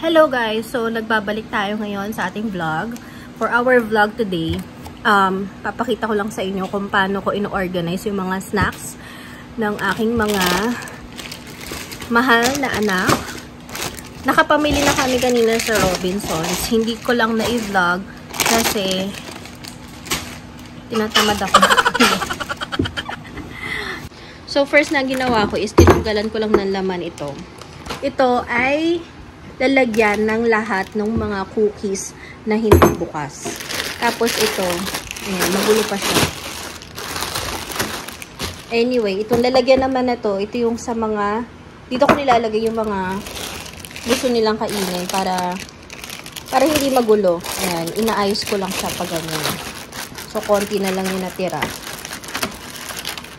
Hello guys! So, nagbabalik tayo ngayon sa ating vlog. For our vlog today, um, papakita ko lang sa inyo kung paano ko ino-organize yung mga snacks ng aking mga mahal na anak. Nakapamili na kami kanina sa Robinsons. Hindi ko lang na-vlog kasi tinatamad ako. so, first na ginawa ko is tinanggalan ko lang ng laman ito. Ito ay lalagyan ng lahat ng mga cookies na hindi bukas. Tapos ito, ayan, magulo pa siya. Anyway, itong lalagyan naman na to, ito yung sa mga, dito ko nilalagay yung mga gusto nilang kainin para para hindi magulo. Ayan, inaayos ko lang siya pag ganyan. So, konti na lang yung natira.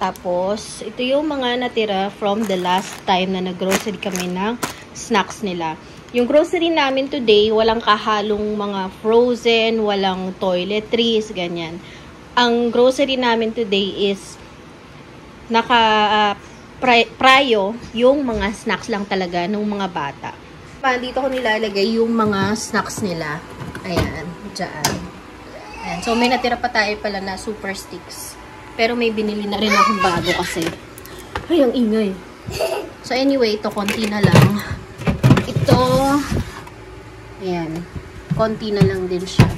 Tapos, ito yung mga natira from the last time na nag-grocery kami ng snacks nila. Yung grocery namin today, walang kahalong mga frozen, walang toiletries, ganyan. Ang grocery namin today is naka uh, yung mga snacks lang talaga ng mga bata. Dito ko nilalagay yung mga snacks nila. Ayan, dyan. Ayan. So, may natira pa tayo pala na super sticks. Pero may binili na rin akong bago kasi. Ay, ang ingay. So, anyway, ito konti na lang ito, ayan, konti na lang din siya.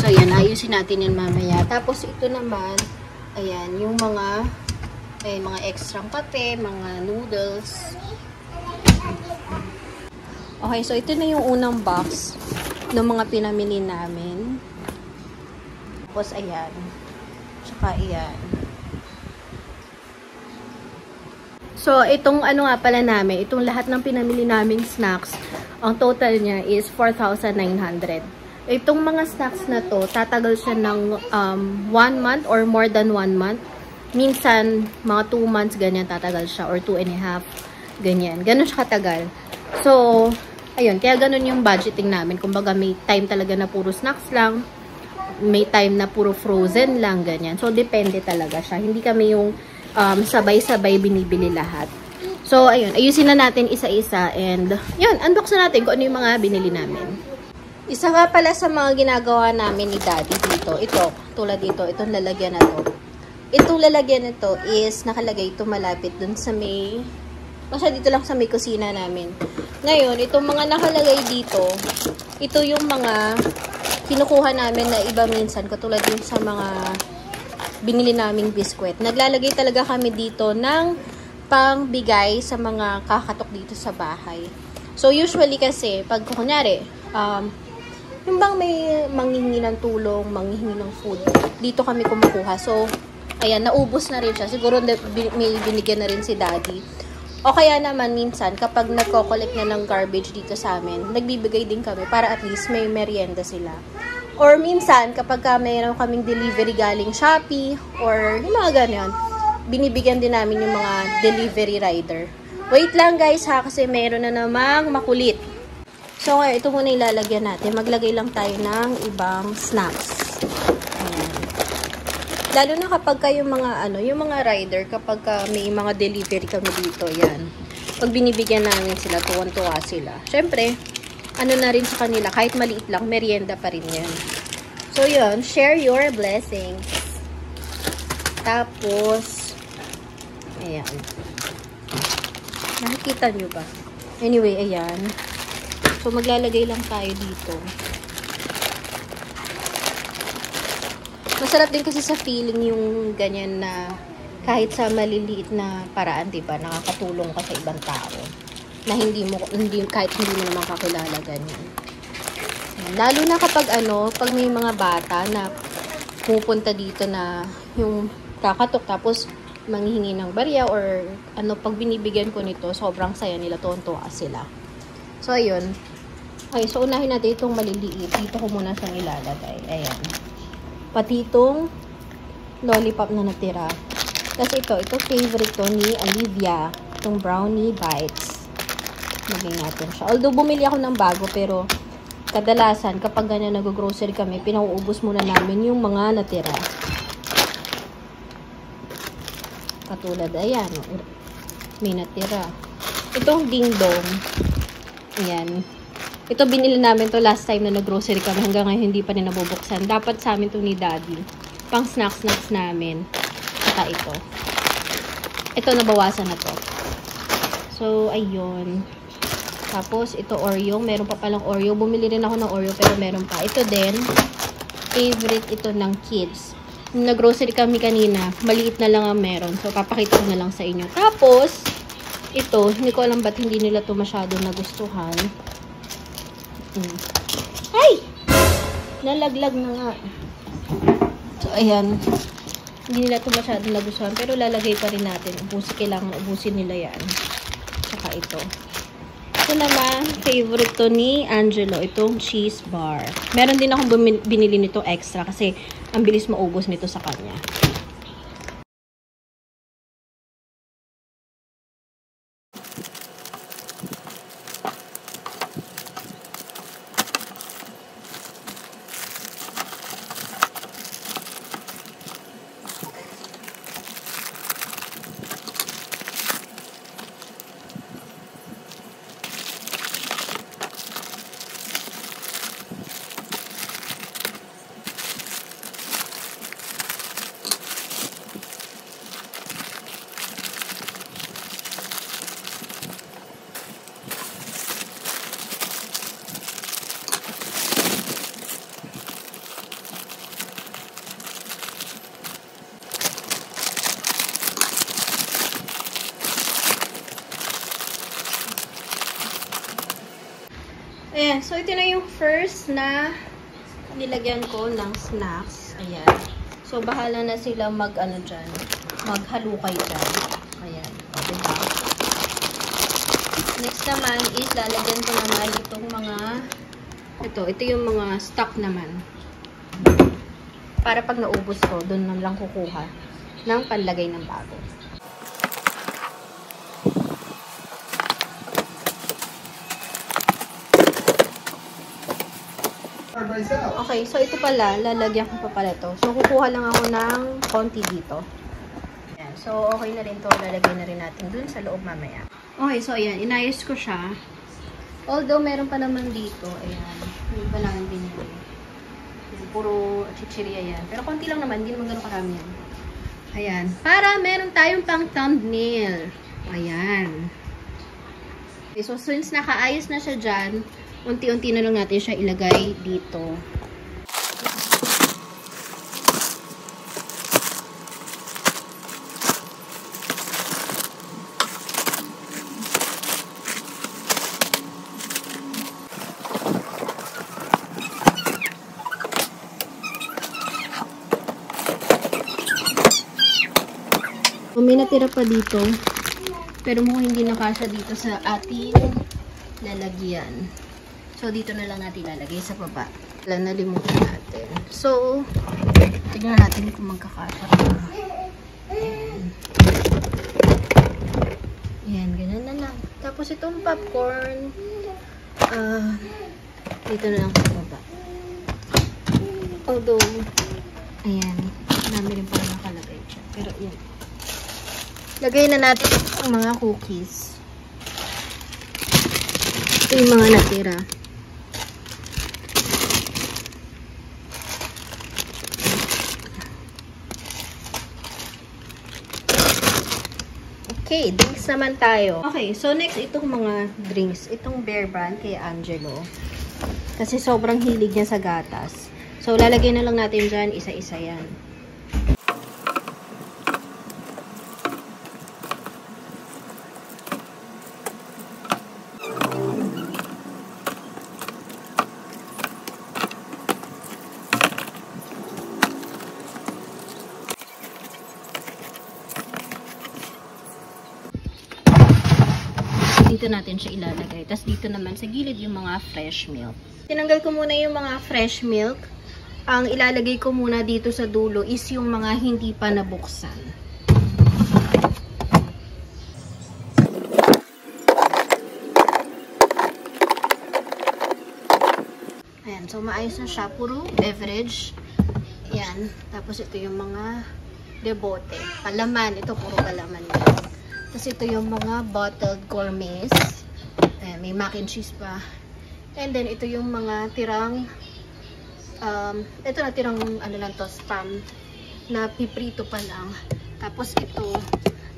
So, ayan, ayusin natin yan mamaya. Tapos, ito naman, ayan, yung mga, ay, mga extra pate, mga noodles. Okay, so ito na yung unang box ng mga pinamili namin. Tapos, ayan. Tsaka, ayan. So, itong ano nga pala namin, itong lahat ng pinamili naming snacks, ang total niya is 4,900. Itong mga snacks na to, tatagal siya ng 1 um, month or more than 1 month. Minsan, mga 2 months ganyan tatagal siya or 2 and a half, ganyan. Ganon siya katagal. So, ayun, kaya ganon yung budgeting namin. Kumbaga, may time talaga na puro snacks lang, may time na puro frozen lang, ganyan. So, depende talaga siya. Hindi kami yung um, sabay-sabay binibili lahat. So, ayun, ayusin na natin isa-isa and yun, unbox na natin kung ano yung mga binili namin. Isa nga pala sa mga ginagawa namin ni Daddy dito, ito, tulad dito, itong lalagyan na to. Itong lalagyan na to is nakalagay ito malapit dun sa may, kasi dito lang sa may kusina namin. Ngayon, itong mga nakalagay dito, ito yung mga kinukuha namin na iba minsan, katulad yung sa mga binili naming biskwit. Naglalagay talaga kami dito ng pangbigay sa mga kakatok dito sa bahay. So, usually kasi, pag kunyari, um, yung bang may manghingi ng tulong, manghingi ng food, dito kami kumukuha. So, ayan, naubos na rin siya. Siguro may binigyan na rin si daddy. O kaya naman minsan, kapag nagko-collect na ng garbage dito sa amin, nagbibigay din kami para at least may merienda sila. Or minsan, kapag ka mayroon kaming delivery galing Shopee, or yung mga ganyan, binibigyan din namin yung mga delivery rider. Wait lang guys ha, kasi meron na namang makulit. So, ngayon, ito muna ilalagyan natin. Maglagay lang tayo ng ibang snacks. Lalo na kapag ka yung mga, ano, yung mga rider, kapag ka may mga delivery kami dito, yan. Pag binibigyan namin sila, tuwan-tuwa sila. Siyempre, ano na rin sa kanila, kahit maliit lang, merienda pa rin yan. So, yun, share your blessings. Tapos, ayan. Nakikita nyo ba? Anyway, ayan. So, maglalagay lang tayo dito. Masarap din kasi sa feeling yung ganyan na kahit sa maliliit na paraan, 'di ba, nakakatulong ka sa ibang tao na hindi mo hindi kahit hindi mo naman kakilala ganyan. Lalo na kapag ano, pag may mga bata na pupunta dito na yung kakatok tapos manghihingi ng barya or ano pag binibigyan ko nito, sobrang saya nila, tuwan-tuwa sila. So ayun. Okay, so unahin natin itong maliliit. Dito ko muna siyang ilalagay. Ayan. Pati itong lollipop na natira. Kasi ito, ito favorite to ni Olivia. Itong brownie bites. Lagay natin siya. Although, bumili ako ng bago, pero kadalasan, kapag ganyan nag-grocery kami, pinauubos muna namin yung mga natira. Katulad, ayan, may natira. Itong ding dong, ayan, Ito binili namin to last time na nag-grocery kami. Hanggang ngayon hindi pa rin nabubuksan. Dapat sa amin to ni daddy. Pang snacks-snacks namin. Saka ito. Ito nabawasan na to. So, ayun. Tapos, ito Oreo. Meron pa palang Oreo. Bumili rin ako ng Oreo pero meron pa. Ito din. Favorite ito ng kids. Nung nag-grocery kami kanina, maliit na lang ang meron. So, papakita ko na lang sa inyo. Tapos, ito, hindi ko alam ba't hindi nila to masyado nagustuhan. Hmm. Ay! Nalaglag na nga. So, ayan. Hindi nila to masyado nagustuhan. Pero lalagay pa rin natin. Ubusin, kailangan ubusin nila yan. Saka ito. Ito naman, favorite to ni Angelo, itong cheese bar. Meron din akong binili nito extra kasi ang bilis maubos nito sa kanya. Ayan, so ito na yung first na nilagyan ko ng snacks. Ayan. So, bahala na sila mag, ano dyan, maghalukay dyan. Ayan. O, diba? Next naman is lalagyan ko naman itong mga, ito, ito yung mga stock naman. Para pag naubos ko, doon lang kukuha ng panlagay ng bago. Okay, so ito pala, lalagyan ko pa pala ito. So, kukuha lang ako ng konti dito. Ayan, so, okay na rin to Lalagay na rin natin dun sa loob mamaya. Okay, so ayan, inayos ko siya. Although, meron pa naman dito. Ayan, hindi pa namin binili. Puro chichirya yan. Pero konti lang naman, hindi naman ganun karami yan. Ayan. Para meron tayong pang thumbnail. Ayan. Okay, so since nakaayos na siya dyan, unti-unti na lang natin siya ilagay dito. May natira pa dito. Pero mukhang hindi nakasya dito sa ating lalagyan. So, dito na lang natin lalagay sa baba. Wala nalimutan natin. So, tignan natin kung magkakasya pa. Ayan. Ayan, ganun na lang. Tapos itong popcorn, uh, dito na lang sa baba. Although, ayan, namin rin pala nakalagay dyan. Pero, yan. Lagay na natin ang mga cookies. Ito yung mga natira. Okay, drinks naman tayo. Okay, so next, itong mga drinks. Itong Bear Brand kay Angelo. Kasi sobrang hilig niya sa gatas. So, lalagay na lang natin dyan, isa-isa yan. Dito natin siya ilalagay. Tapos dito naman sa gilid yung mga fresh milk. Tinanggal ko muna yung mga fresh milk. Ang ilalagay ko muna dito sa dulo is yung mga hindi pa nabuksan. Ayan, so maayos na siya. Puro beverage. Ayan. Tapos ito yung mga debote. Palaman. Ito puro palaman yan. Tapos ito yung mga bottled gourmets. Ayan, may mac and cheese pa. And then, ito yung mga tirang, um, ito na tirang, ano lang to, spam, na piprito pa lang. Tapos ito,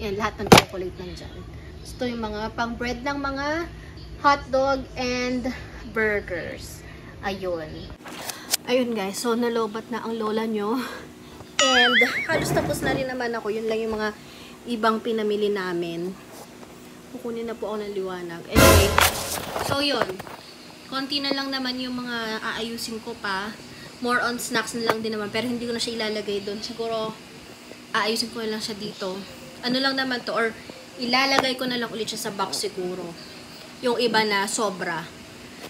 yan, lahat ng chocolate nandyan. Ito yung mga pang bread ng mga hotdog and burgers. Ayun. Ayun guys, so nalobat na ang lola nyo. And halos tapos na rin naman ako. Yun lang yung mga ibang pinamili namin. Kukunin na po ako ng liwanag. Anyway, so yun. Konti na lang naman yung mga aayusin ko pa. More on snacks na lang din naman. Pero hindi ko na siya ilalagay doon. Siguro, aayusin ko na lang siya dito. Ano lang naman to, or ilalagay ko na lang ulit siya sa box siguro. Yung iba na sobra.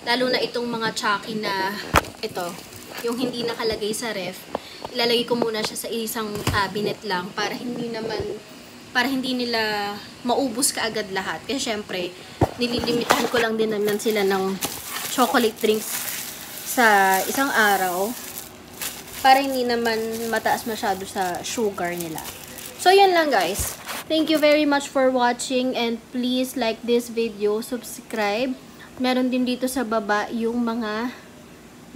Lalo na itong mga chucky na ito, yung hindi nakalagay sa ref. Ilalagay ko muna siya sa isang cabinet lang para hindi naman para hindi nila maubos kaagad lahat. Kasi syempre, nililimitahan ko lang din naman sila ng chocolate drinks sa isang araw para hindi naman mataas masyado sa sugar nila. So, yan lang guys. Thank you very much for watching and please like this video, subscribe. Meron din dito sa baba yung mga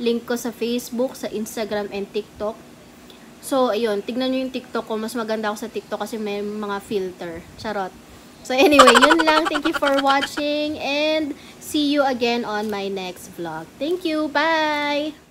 link ko sa Facebook, sa Instagram, and TikTok. So, ayun, tignan nyo yung TikTok ko. Mas maganda ako sa TikTok kasi may mga filter. Charot. So, anyway, yun lang. Thank you for watching and see you again on my next vlog. Thank you. Bye!